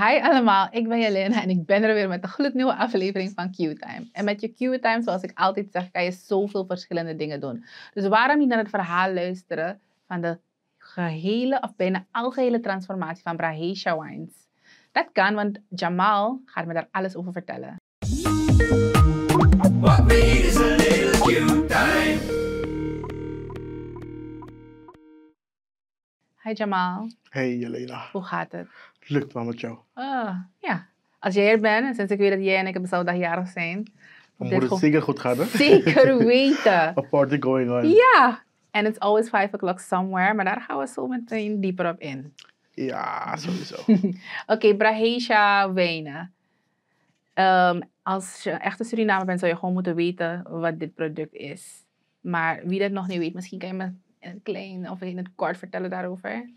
Hi allemaal, ik ben Jelena en ik ben er weer met een gloednieuwe aflevering van Q-Time. En met je Q-Time, zoals ik altijd zeg, kan je zoveel verschillende dingen doen. Dus waarom niet naar het verhaal luisteren van de gehele of bijna algehele transformatie van Brahesha Wines? Dat kan, want Jamal gaat me daar alles over vertellen. Hi Jamal. Hey Jelena. Hoe gaat het? Lukt wel met jou? Uh, ja. Als jij er bent, en sinds ik weet dat jij en ik op dezelfde dag jarig zijn. Dan moet het zeker goed gaan, hè? Zeker weten. A party going on. Ja. And it's always five o'clock somewhere, maar daar gaan we zo meteen dieper op in. Ja, sowieso. Oké, okay, Brahesha. Um, als je echt een Surinamer bent, zou je gewoon moeten weten wat dit product is. Maar wie dat nog niet weet, misschien kan je me het klein of in het kort vertellen daarover?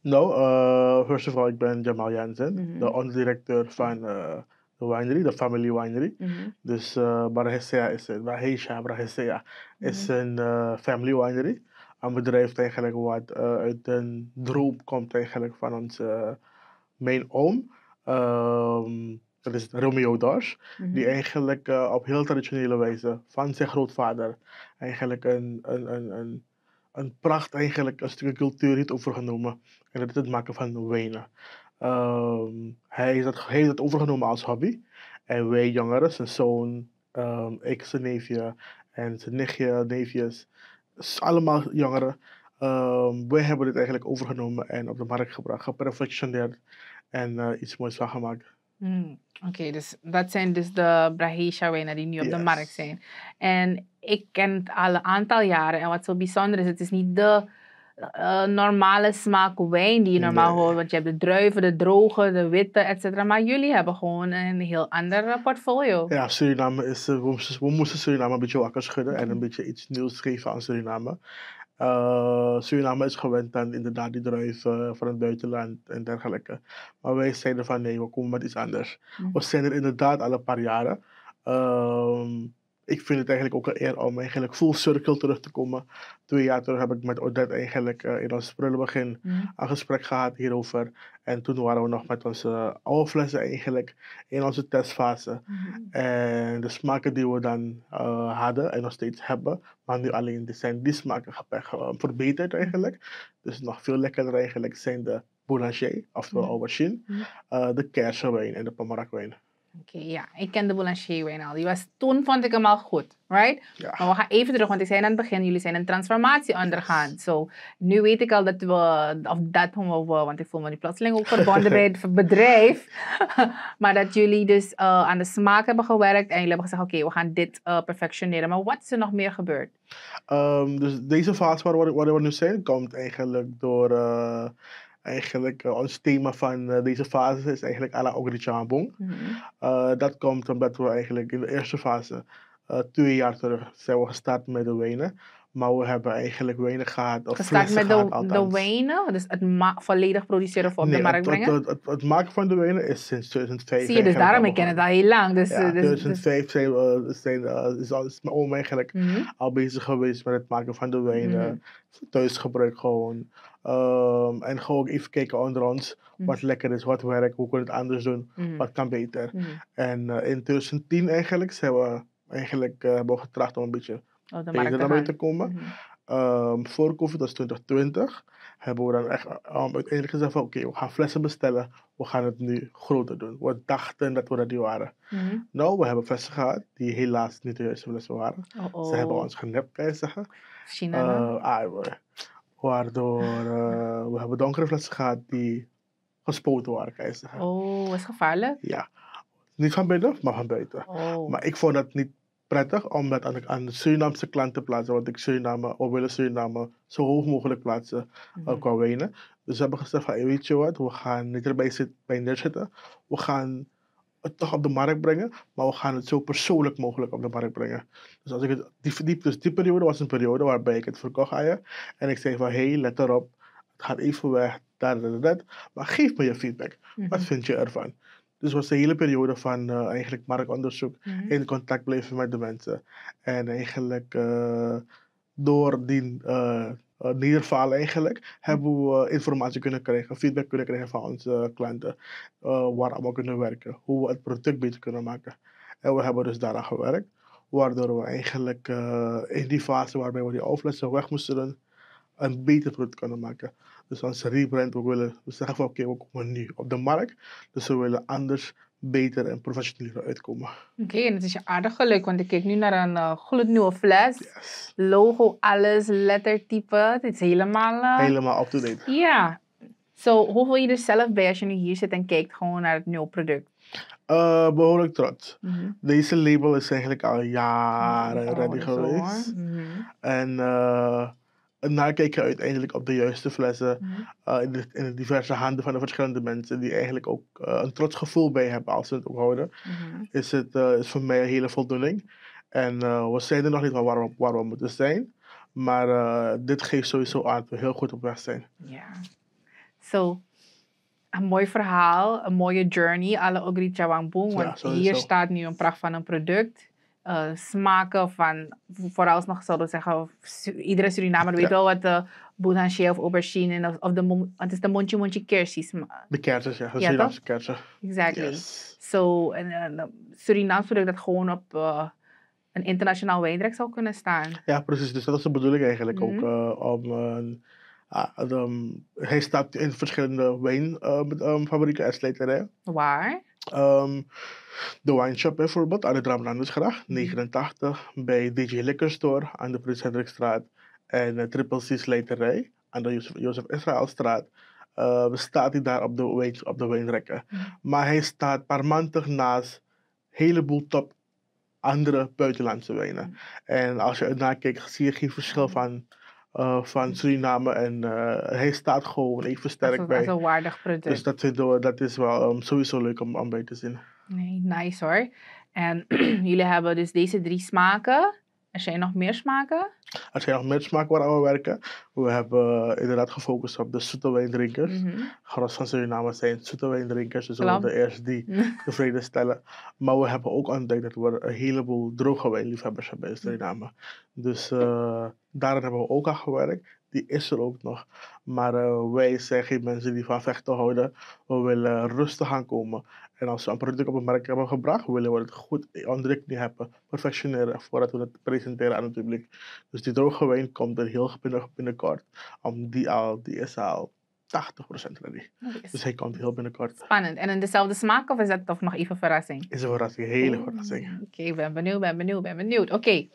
Nou, uh, first of all, ik ben Jamal Jensen, mm -hmm. de onderdirecteur van uh, de winery, de Family Winery. Mm -hmm. Dus uh, Barahesea is een, Barahesha, Barahesea is mm -hmm. een uh, family winery. Een bedrijf eigenlijk wat uit een droom komt eigenlijk van onze main oom. Um, dat is Romeo Dash, die eigenlijk uh, op heel traditionele wijze van zijn grootvader eigenlijk een, een, een, een een pracht eigenlijk, een stukje cultuur heeft overgenomen. En dat is het maken van wijnen. Um, hij, heeft dat, hij heeft dat overgenomen als hobby. En wij jongeren, zijn zoon, um, ik, zijn neefje en zijn nichtje, neefjes, allemaal jongeren. Um, wij hebben dit eigenlijk overgenomen en op de markt gebracht, geperfectioneerd en uh, iets moois van gemaakt. Mm, Oké, okay, dus dat zijn dus de Brahesha wijnen die nu op yes. de markt zijn. En ik ken het al een aantal jaren. En wat zo bijzonder is, het is niet de uh, normale smaak wijn die je normaal nee. hoort. Want je hebt de druiven, de droge, de witte, et. Maar jullie hebben gewoon een heel ander portfolio. Ja, Suriname is, uh, we, we, moesten Suriname een beetje wakker schudden en een beetje iets nieuws geven aan Suriname. Uh, Suriname is gewend aan inderdaad die druiven van het buitenland en dergelijke. Maar wij zeiden van nee, we komen met iets anders. Mm. We zijn er inderdaad al een paar jaren. Uh, ik vind het eigenlijk ook een eer om eigenlijk full circle terug te komen. Twee jaar terug heb ik met Odette eigenlijk uh, in ons prullenbegin mm. een gesprek gehad hierover. En toen waren we nog met onze oude flessen eigenlijk in onze testfase. Mm. En de smaken die we dan uh, hadden en nog steeds hebben, maar nu alleen die zijn die smaken verbeterd eigenlijk. Dus nog veel lekkerder eigenlijk zijn de Boulanger, oftewel mm. aubergine, uh, de kersenwijn en de pomerakwijnen. Oké, okay, ja. Ik ken de Boulanger al. Die was, toen vond ik hem al goed, right? Ja. Maar we gaan even terug, want ik zei aan het begin, jullie zijn een transformatie ondergaan. Zo, so, nu weet ik al dat we, of dat we, want ik voel me nu plotseling ook verbonden bij het bedrijf. maar dat jullie dus uh, aan de smaak hebben gewerkt en jullie hebben gezegd, oké, okay, we gaan dit uh, perfectioneren. Maar wat is er nog meer gebeurd? Um, dus deze fase waar waar we nu zijn, komt eigenlijk door... Uh, eigenlijk uh, ons thema van uh, deze fase is eigenlijk à la Ogrichambong. Mm -hmm. uh, dat komt omdat we eigenlijk in de eerste fase, twee jaar terug, zijn we gestart met de wijnen. Maar we hebben eigenlijk wijnen gehad. Of gestart met de, de wijnen? Dus het volledig produceren voor op de markt brengen? Het, het, het, het, maken van de wijnen is sinds 2005. Zie je, dus daarom, ik ken het al heel lang. Dus, ja, dus, 2005 dus... zijn we, zijn, is, mijn oom eigenlijk mm -hmm. al bezig geweest met het maken van de wijnen. Mm -hmm. Thuisgebruik gewoon. Um, en gewoon even kijken onder ons mm. wat lekker is, wat werkt, hoe kunnen we het anders doen, mm. wat kan beter. Mm. En uh, in 2010 eigenlijk zijn we eigenlijk uh, hebben we getracht om een beetje oh, beter naar buiten te komen. Um, voor COVID, dat is 2020, hebben we dan echt um, uiteindelijk gezegd van oké, okay, we gaan flessen bestellen, we gaan het nu groter doen. We dachten dat we dat niet waren. Nou, we hebben flessen gehad die helaas niet de juiste flessen waren. Oh, oh. Ze hebben ons genept, kan je zeggen. China? Uh, ah, Waardoor uh, we hebben donkere flessen gehad die gespoten waren, kan je zeggen. Oh, is gevaarlijk? Ja. Niet van binnen, maar van buiten. Oh. Maar ik vond dat niet prettig om dat aan de, aan de Surinaamse klant te plaatsen. Want ik Suriname, we willen Suriname zo hoog mogelijk plaatsen mm -hmm. uh, qua wijnen. Dus we hebben gezegd van, weet je wat, we gaan niet erbij zit, bij neerzitten. We gaan het toch op de markt brengen, maar we gaan het zo persoonlijk mogelijk op de markt brengen. Dus als ik het, die, die, dus die periode was een periode waarbij ik het verkocht aan je en ik zei van, hé, hey, let erop, het gaat even weg, dat, dat, dat, maar geef me je feedback. Mm -hmm. Wat vind je ervan? Dus was de hele periode van uh, eigenlijk marktonderzoek, mm -hmm. in contact blijven met de mensen. En eigenlijk uh, door die uh, uh, eigenlijk, hebben we informatie kunnen krijgen, feedback kunnen krijgen van onze klanten, uh, waar allemaal kunnen werken, hoe we het product beter kunnen maken. En we hebben dus daaraan gewerkt, waardoor we eigenlijk in die fase waarbij we die overlessen weg moesten doen, een beter product kunnen maken. Dus als rebrand, we willen we zeggen van oké, okay, we komen nu op de markt, dus we willen anders beter en professioneler uitkomen. Oké, okay, en het is je aardig geluk, want ik kijk nu naar een uh, gloednieuwe fles. Yes. Logo, alles, lettertype. Het is helemaal... Uh... Helemaal up-to-date. Ja. Zo, so, hoe voel je er zelf bij als je nu hier zit en kijkt gewoon naar het nieuwe product? Uh, behoorlijk trots. Mm -hmm. Deze label is eigenlijk al jaren oh, ready geweest. Mm -hmm. En nakijken uiteindelijk op de juiste flessen mm -hmm. in, de, in, de, diverse handen van de verschillende mensen die eigenlijk ook uh, een trots gevoel bij hebben als ze het ook houden, mm -hmm. is het uh, is voor mij een hele voldoening. En we zijn er nog niet waar we, waar we moeten zijn, maar dit geeft sowieso aan dat we heel goed op weg zijn. Ja, zo. een mooi verhaal, een mooie journey, alle Ogri Chawangboom. Want ja, hier staat nu een pracht van een product uh, smaken van, vooralsnog zouden we zeggen, iedere Surinamer weet wel wat de boulanger of aubergine of, of de, het is de mondje mondje kersies. De kersen, ja, de Surinaamse kersen. Exactly. Yes. So, en, en Surinaams product dat gewoon op uh, een internationaal wijnrek zou kunnen staan. Ja, precies. Dus dat is de bedoeling eigenlijk mm -hmm. ook. Uh, om, uh, um, hij staat in verschillende wijnfabrieken en slijterijen. Waar? Um, de Wine Shop bijvoorbeeld, aan de Dramrandersgracht, 89. Bij DJ Liquor Store aan de Prins Hendrikstraat. En uh, Triple C Slijterij aan de Jozef, Jozef Israëlstraat. Uh, staat hij daar op de, wijn, op de wijnrekken. Mm. Maar hij staat parmantig naast een heleboel top andere buitenlandse wijnen. Mm. En als je ernaar kijkt, zie je geen verschil van uh, van Suriname. En uh, hij staat gewoon even sterk dat bij. Dat is een waardig product. Dus dat, dat is wel um, sowieso leuk om, om bij te zien. Nee, nice hoor. En jullie hebben dus deze drie smaken. Er zijn nog meer smaken? Er zijn nog meer smaken waar we werken. We hebben inderdaad gefocust op de zoete wijndrinkers. Mm -hmm. Gros van Suriname zijn zoete wijndrinkers, dus we willen de eerste die tevreden stellen. Maar we hebben ook ontdekt dat we een heleboel droge wijnliefhebbers hebben in Suriname. Dus uh, daarin hebben we ook aan gewerkt. Die is er ook nog. Maar uh, wij zijn geen mensen die van vechten houden. We willen rustig gaan komen. En als we een product op de markt hebben gebracht, willen we het goed knie hebben, perfectioneren, voordat we het presenteren aan het publiek. Dus die droge wijn komt er heel binnenkort. Om die, al, die is al 80% ready. Dus hij komt heel binnenkort. Spannend. En in dezelfde smaak of is dat toch nog even verrassing? Is een verrassing, hele verrassing. Oké, okay, ben benieuwd, ben benieuwd, ben benieuwd. Oké,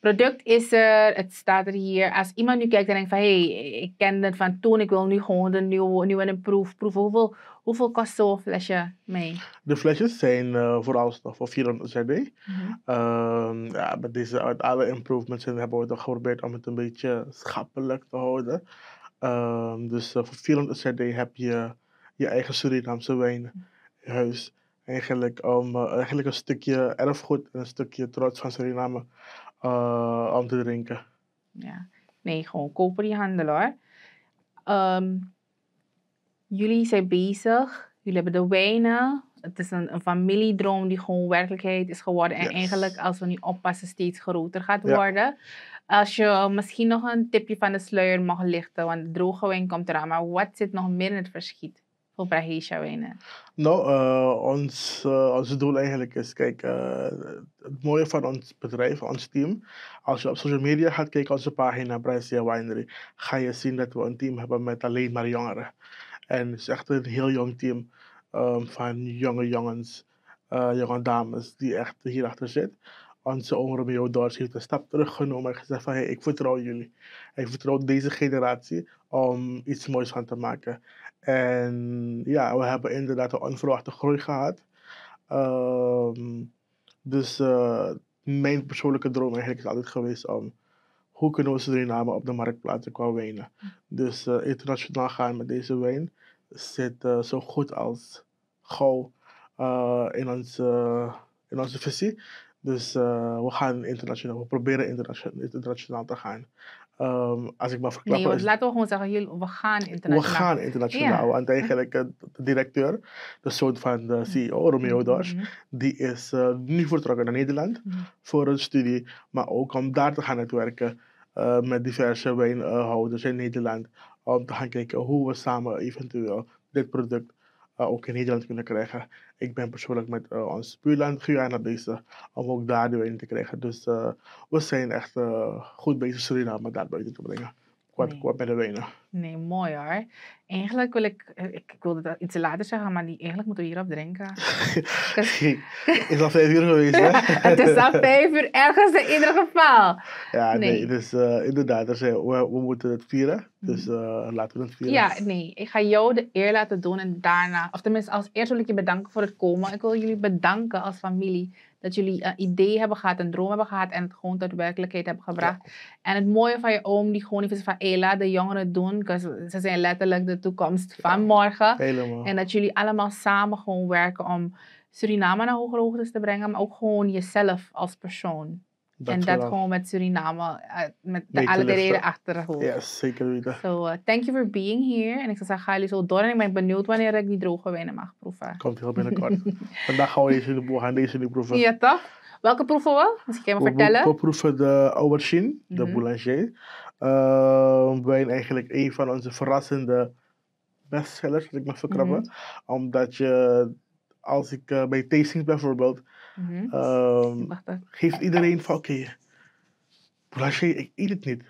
product is er, het staat er hier. Als iemand nu kijkt en denkt van, hé, hey, ik ken het van toen, ik wil nu gewoon de nieuwe, nieuwe en proef, proeven. Hoeveel, hoeveel kost zo'n flesje mee? De flesjes zijn uh, vooralsnog voor 400 CD. Mm -hmm. uh, ja, met deze, uit alle improvements hebben we toch geprobeerd om het een beetje schappelijk te houden. Uh, dus voor 400 CD heb je je eigen Surinaamse wijn in huis. Eigenlijk, um, eigenlijk een stukje erfgoed en een stukje trots van Suriname uh, om te drinken. Ja, nee, gewoon kopen die handel hoor. Um, jullie zijn bezig, jullie hebben de wijnen. Het is een, een familiedroom die gewoon werkelijkheid is geworden. En eigenlijk, als we nu oppassen, steeds groter gaat worden. Als je misschien nog een tipje van de sluier mag lichten, want de droge wijn komt eraan. Maar wat zit nog meer in het verschiet? Voor Prahisha wijnen? Nou, uh, ons, uh, ons doel eigenlijk is, kijk, uh, het mooie van ons bedrijf, ons team, als je op social media gaat kijken, onze pagina Prahisha Winery, ga je zien dat we een team hebben met alleen maar jongeren. En het is echt een heel jong team um, van jonge jongens, jonge dames die echt hierachter zitten onze oom Romeo Dors heeft een stap teruggenomen en gezegd van hey, ik vertrouw jullie. Ik vertrouw deze generatie om iets moois van te maken. En ja, we hebben inderdaad een onverwachte groei gehad. Um, dus uh, mijn persoonlijke droom eigenlijk is altijd geweest om hoe kunnen we Suriname op de markt plaatsen qua wijnen. Dus uh, internationaal gaan met deze wijn zit uh, zo goed als gauw in, onze, in onze visie. Dus we gaan internationaal, we proberen internationaal, internationaal te gaan. Um, als ik maar verklap. Nee, laten we gewoon zeggen, we gaan internationaal. We gaan internationaal. Ja. Want eigenlijk de directeur, de zoon van de CEO, Romeo mm-hmm. Dors, mm -hmm. die is uh, nu vertrokken naar Nederland mm -hmm. voor een studie. Maar ook om daar te gaan netwerken. uh, met diverse wijnhouders in Nederland. Om te gaan kijken hoe we samen eventueel dit product uh, ook in Nederland kunnen krijgen. Ik ben persoonlijk met uh, ons buurland Guyana bezig om ook daar de wijn te krijgen. Dus we zijn echt goed bezig Suriname daar buiten te brengen. Wat, nee. wat bij de wijnen. Nee, mooi hoor. Eigenlijk wil ik, ik, ik wilde dat iets later zeggen, maar die, eigenlijk moeten we hierop drinken. is al vijf uur geweest, hè? het is al vijf uur, ergens in ieder geval. Ja, nee, nee dus uh, inderdaad, we, we, moeten het vieren. Dus uh, laten we het vieren. Ja, nee, ik ga jou de eer laten doen en daarna, of tenminste als eerst wil ik je bedanken voor het komen. Ik wil jullie bedanken als familie dat jullie een idee hebben gehad, een droom hebben gehad en het gewoon tot werkelijkheid hebben gebracht. En het mooie van je oom, die gewoon even van Ela, de jongeren doen, ze zijn letterlijk de toekomst van morgen. Helemaal. En dat jullie allemaal samen gewoon werken om Suriname naar hogere hoogtes te brengen, maar ook gewoon jezelf als persoon. Dat en dat gewoon met Suriname, uh, met de alle reden achter de. Ja, zeker weten. So, uh, thank you for being here. En ik zou zeggen, ga jullie zo door. En ik ben benieuwd wanneer ik die droge wijnen mag proeven. Komt heel binnenkort. Vandaag gaan we deze gaan deze nu proeven. Ja, toch? Welke proeven we? Misschien kan je me vertellen. We, we, proeven de Aubergine, de mm -hmm. Boulanger. Uh, wijn eigenlijk een van onze verrassende bestsellers, als ik mag verkrabben. Mm -hmm. Omdat je, als ik uh, bij tastings bijvoorbeeld Mm -hmm. um, geeft iedereen van oké, okay, ik eet het niet.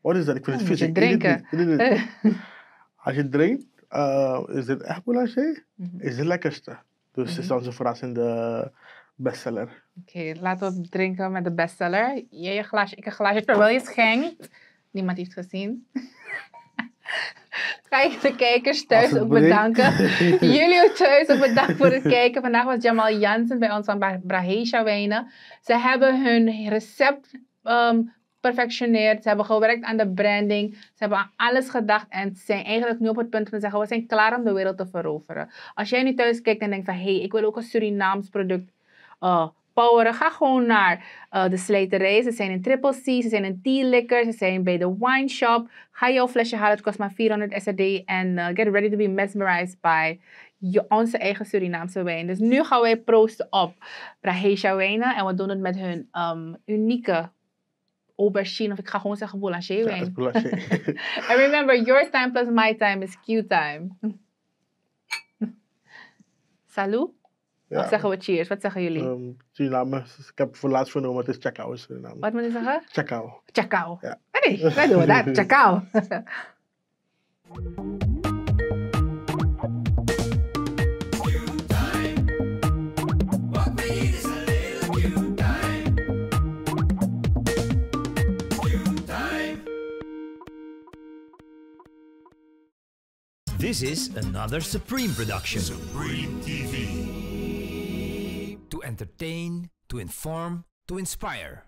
Wat is dat? Ik vind het vis, ik drinken. eet het niet. Als je drinkt, uh, is dit echt boulanger? Mm -hmm. Is het lekkerste. Dus het -hmm. is onze verrassende bestseller. Oké, okay, laten we drinken met de bestseller. Jij een glaasje, ik een glaasje, terwijl je schenkt. Niemand heeft gezien. Ga ik de kijkers thuis ook bedanken. Jullie ook thuis ook bedankt voor het kijken. Vandaag was Jamal Jansen bij ons van Brahesha Wijnen. Ze hebben hun recept um, perfectioneerd. Ze hebben gewerkt aan de branding. Ze hebben aan alles gedacht. En ze zijn eigenlijk nu op het punt van zeggen, we zijn klaar om de wereld te veroveren. Als jij nu thuis kijkt en denkt van, hé, hey, ik wil ook een Surinaams product uh, poweren. Ga gewoon naar uh, de slijterij. Ze zijn in Triple C, ze zijn in Tea Liquor, ze zijn bij de wine shop. Ga jouw flesje halen, het kost maar 400 SRD. En uh, get ready to be mesmerized by je, onze eigen Surinaamse wijn. Dus nu gaan wij proosten op Brahesha wijnen. En we doen het met hun um, unieke aubergine, of ik ga gewoon zeggen boulanger wijn. Ja, And remember, your time plus my time is Q time. Salut. Ja. Of zeggen we cheers? Wat zeggen jullie? Um, Suriname. Ik heb voor laatst vernomen, het is Chacao in Suriname. Wat moet je zeggen? Chacao. Chacao. Ja. Hey, wij doen dat. Chacao. This is another Supreme production. Supreme TV. Entertain, to inform, to inspire.